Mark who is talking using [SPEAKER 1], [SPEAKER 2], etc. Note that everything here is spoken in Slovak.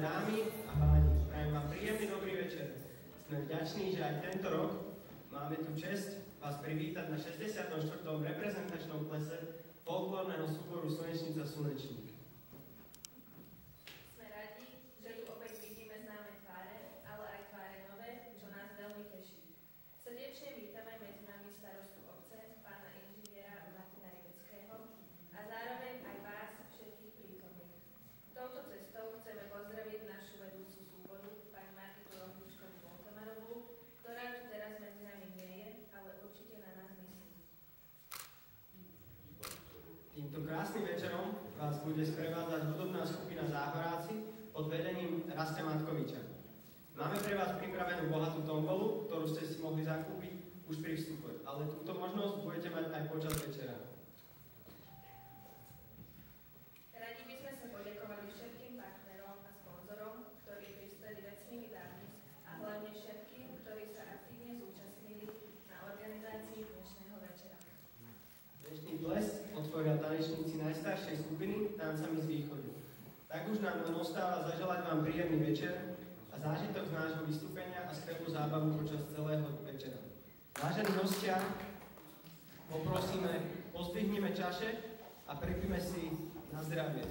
[SPEAKER 1] Dámy a páni, prajem vám príjemný dobrý večer. Sme vďační, že aj tento rok máme tu čest vás privítať na 64. reprezentačnom plese folklórneho súboru Slnečnica Slnečník. Týmto krásnym večerom vás bude sprevádzať hudobná skupina Záhoráci pod vedením Rastia Matkoviča. Máme pre vás pripravenú bohatú tombolu, ktorú ste si mohli zakúpiť už pri vstupe, ale túto možnosť budete mať aj počas večera.
[SPEAKER 2] Radi by sme sa poďakovali všetkým partnerom a sponzorom, ktorí prispeli vecnými dármi a hlavne všetkým, ktorí sa aktívne zúčastnili na organizácii dnešného večera.
[SPEAKER 1] Dnešný ples otvoria tanečníci najstaršej skupiny Tancami z východu. Tak už nám len ostáva zaželať vám príjemný večer a zážitok z nášho vystúpenia a skvelú zábavu počas celého večera. Vážení hostia, poprosíme, pozdvihneme čaše a prepíme si na zdravie.